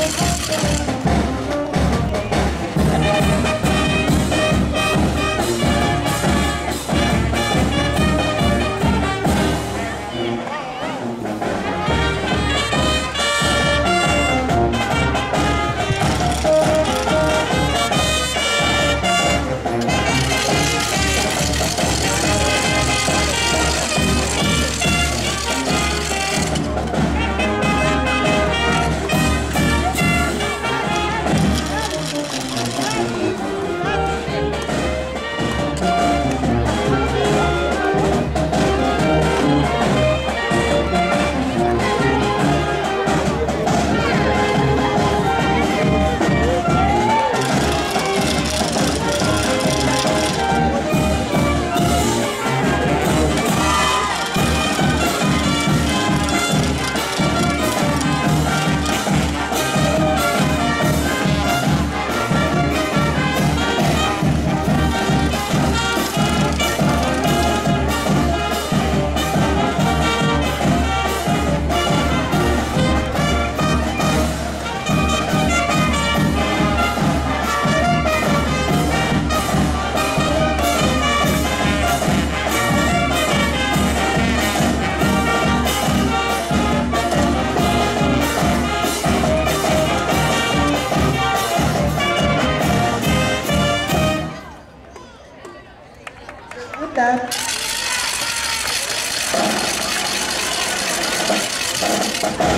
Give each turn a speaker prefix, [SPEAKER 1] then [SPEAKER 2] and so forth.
[SPEAKER 1] Thank you. mudar. Tá. Thank